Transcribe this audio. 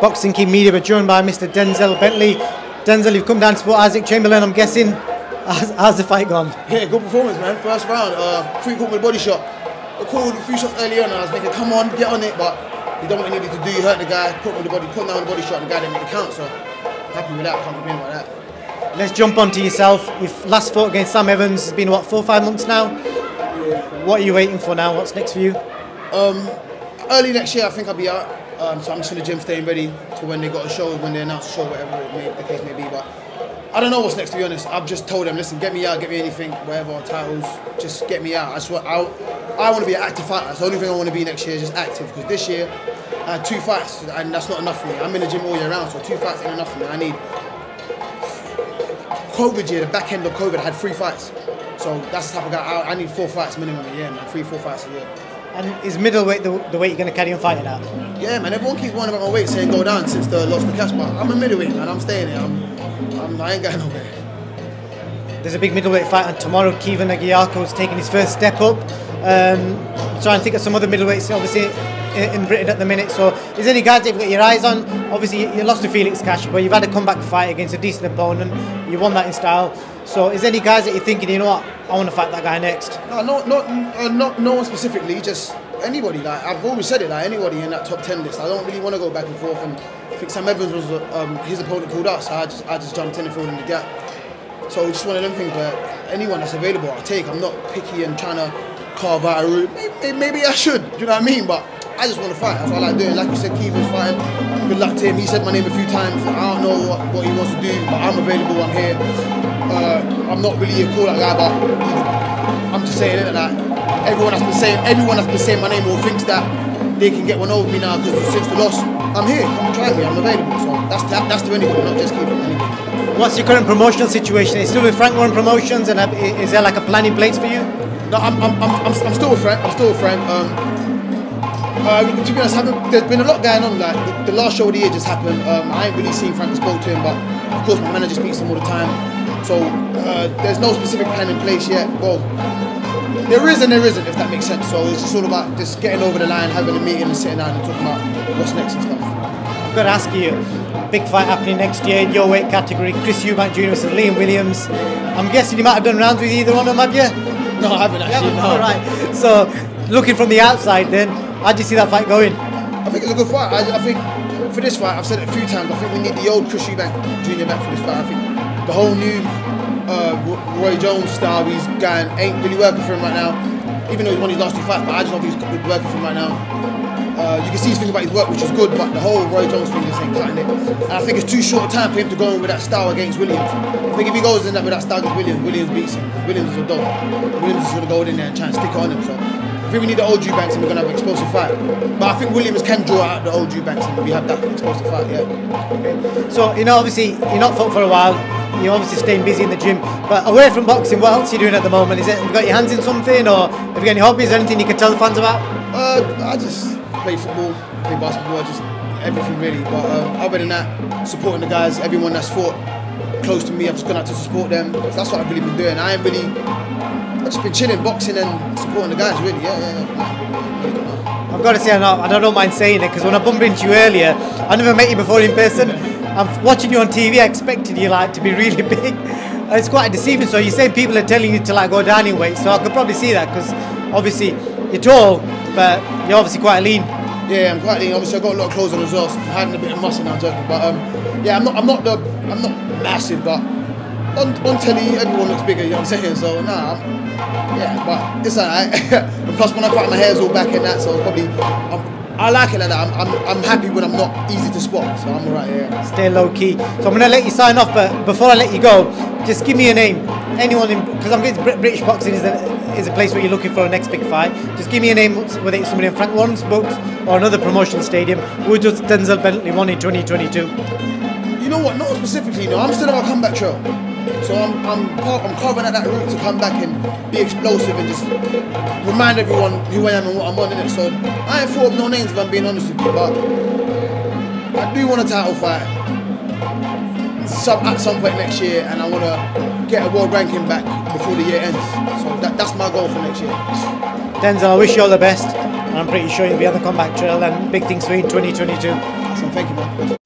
Boxing King Media. We're joined by Mr. Denzel Bentley. Denzel, you've come down to support Isaac Chamberlain, I'm guessing. How's, how's the fight gone? Yeah, good performance, man. First round, uh, free caught with a body shot. I called a few shots earlier on, and I was thinking, come on, get on it, but you don't what you needed to do. You hurt the guy, put him with the body, put down the body shot, and the guy didn't make the count. So happy with that. Can't complain about that. Let's jump onto yourself. You've last fought against Sam Evans. It's been what four, or five months now. What are you waiting for now? What's next for you? Um, early next year, I think I'll be out. Um, so I'm just in the gym, staying ready to when they got a show, when they announce a show, whatever it may, the case may be. But I don't know what's next. To be honest, I've just told them, listen, get me out, get me anything, whatever titles, just get me out. I swear, I, I want to be an active fighter. That's the only thing I want to be next year is just active. Because this year, I had two fights, and that's not enough for me. I'm in the gym all year round, so two fights ain't enough for me. I need COVID year, the back end of COVID, I had three fights. So that's the type of guy. I, I need four fights minimum a year, man. Three, four fights a year. And is middleweight the, the weight you're going to carry on fighting at? Yeah, man. Everyone keeps warning about my weight, saying go down since the lost the cash, but I'm a middleweight, man. I'm staying here. I'm, I'm, I ain't going nowhere. There's a big middleweight fight on tomorrow. Kevin Agyarko is taking his first step up. Um, trying to think of some other middleweights, obviously in, in Britain at the minute. So, is there any guys that you've got your eyes on? Obviously, you lost to Felix Cash, but you've had a comeback fight against a decent opponent. You won that in style. So, is there any guys that you're thinking, you know what, I want to fight that guy next? No, no, not, uh, not, no one specifically. Just anybody. Like I've always said it. Like anybody in that top ten list. I don't really want to go back and forth. And I think Sam Evans was um, his opponent called us. So I just, I just jumped in and filled in the gap. So it's just one of them things where anyone that's available, I'll take. I'm not picky and trying to carve out a route. Maybe, maybe I should. Do you know what I mean? But I just want to fight. That's what I like doing. Like you said, Keith was fighting. Good luck to him. He said my name a few times. I don't know what, what he wants to do, but I'm available. I'm here. Uh, I'm not really a out guy, but I'm just saying it like everyone that's been saying everyone that's been saying my name or thinks that they can get one over me now because since the loss, I'm here. Come try me. I'm available. So that's to, that's to anybody, not just Keith. Anybody. What's your current promotional situation? Are you still with Frank Warren Promotions, and is there like a plan in place for you? No, I'm, I'm, I'm, I'm, I'm still with Frank. I'm still with Frank. Um, uh, to be honest, there's been a lot going on. Like the, the, last show of the year just happened. Um, I ain't really seen Frank. Spoke to him, but of course my manager speaks to him all the time. So uh, there's no specific plan in place yet. Well, there is and there isn't, if that makes sense. So it's just all about just getting over the line, having a meeting, and sitting down and talking about what's next and stuff. I've got to ask you, big fight happening next year in your weight category. Chris Eubank Jr. versus Liam Williams. I'm guessing you might have done rounds with either one of them, have you? No, I haven't actually. Yeah, no. All right. So, looking from the outside, then, how do you see that fight going? I think it's a good fight. I, I think for this fight, I've said it a few times. I think we need the old Chris Eubank Jr. back for this fight. I think the whole new uh, Roy Jones style he's going ain't really working for him right now. Even though he won his last two fights, but I just don't think he's working for him right now. Uh, you can see he's thinking about his work, which is good, but the whole Roy Jones thing just ain't cutting it. And I think it's too short a time for him to go in with that style against Williams. I think if he goes in there with that style against Williams, Williams beats him. Williams is a dog. Williams is going to go in there and try and stick on him. So I think we need the old Eubanks and we're going to have an explosive fight. But I think Williams can draw out the old Eubanks and we have that explosive fight, yeah. Okay. So, you know, obviously, you're not fought for a while. You're obviously staying busy in the gym. But away from boxing, what else are you doing at the moment? Is it, have you got your hands in something or have you got any hobbies, or anything you can tell the fans about? Uh, I just play football, play basketball, I just everything really. But uh, other than that, supporting the guys, everyone that's fought close to me, I've just gone out to support them. So that's what I've really been doing. I ain't really, I've just been chilling, boxing and supporting the guys really, yeah, yeah. yeah. I've got to say, I don't, I don't mind saying it because when I bumped into you earlier, I never met you before in person. I'm watching you on TV. I expected you like to be really big. It's quite deceiving. So you're saying people are telling you to like go down in weight. So I could probably see that because obviously you're tall, but you're obviously quite lean. Yeah, I'm quite lean. Obviously, I've got a lot of clothes on as well. So I'm having a bit of muscle now, joking. But um, yeah, I'm not. I'm not the. I'm not massive, but on, on telly, everyone looks bigger. You know what I'm saying? So nah, I'm, yeah, but it's alright. and plus, when I fight, my hair's all back and that, so probably. I'm, I like it like that. I'm, I'm, I'm happy when I'm not easy to spot, so I'm alright. Yeah. Stay low key. So I'm gonna let you sign off, but before I let you go, just give me a name. Anyone, in because I'm getting British boxing is a, is a place where you're looking for a next big fight. Just give me a name, whether it's somebody in Frank Warren's books or another promotion stadium. Who does Denzel Bentley won in 2022? You know what? Not specifically. No, I'm still on my comeback trail. So I'm I'm I'm carving at that route to come back and be explosive and just remind everyone who I am and what I'm on in it. So I ain't thought of no names if I'm being honest with you, but I do want a title fight some, at some point next year, and I want to get a world ranking back before the year ends. So that, that's my goal for next year. Denzel, I wish you all the best. I'm pretty sure you'll be on the comeback trail and big things for you in 2022. Thank you, man.